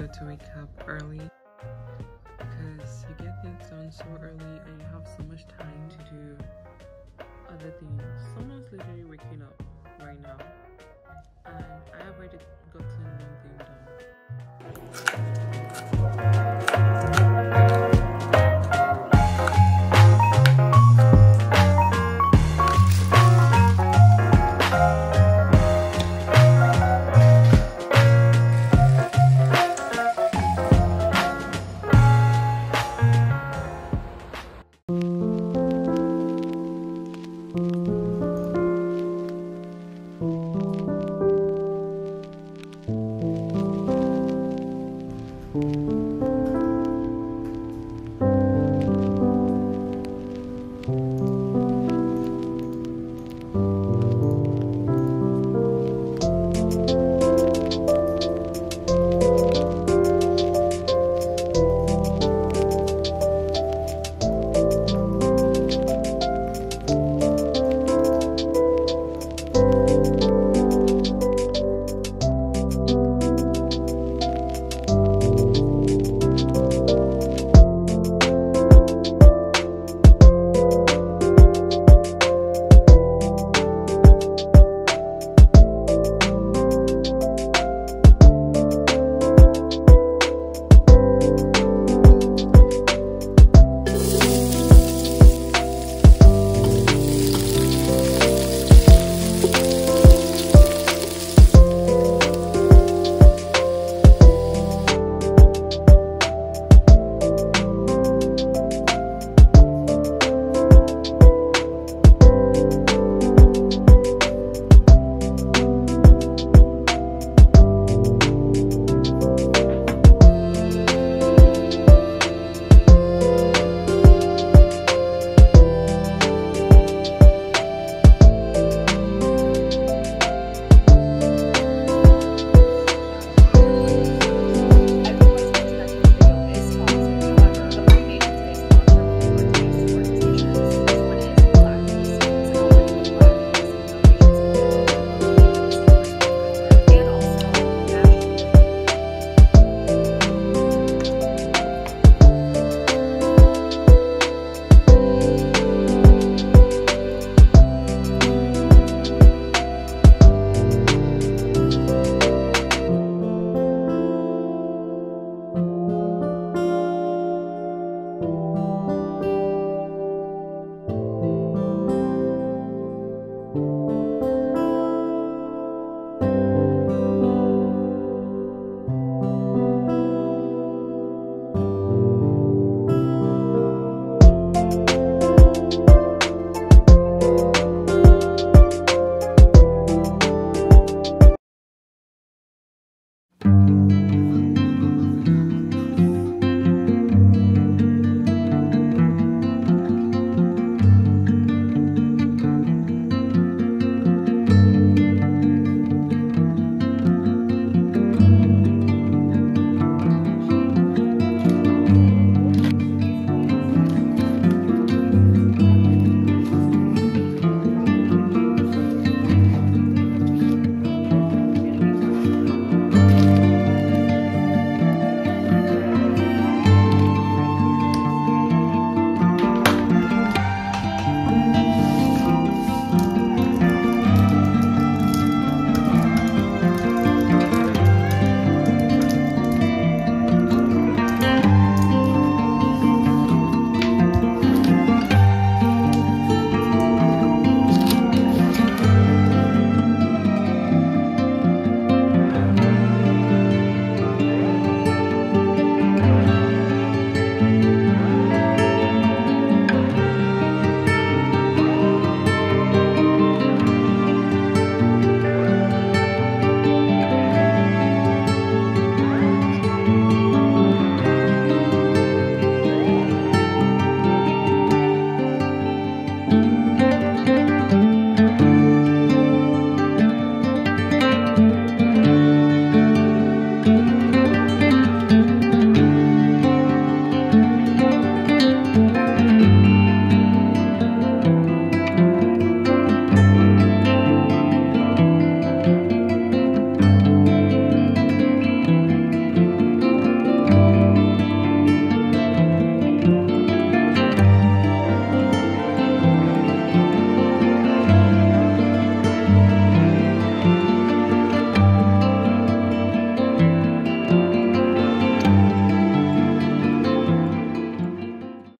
good to wake up early because you get things done so early and you have so much time to do other things. Someone's literally waking up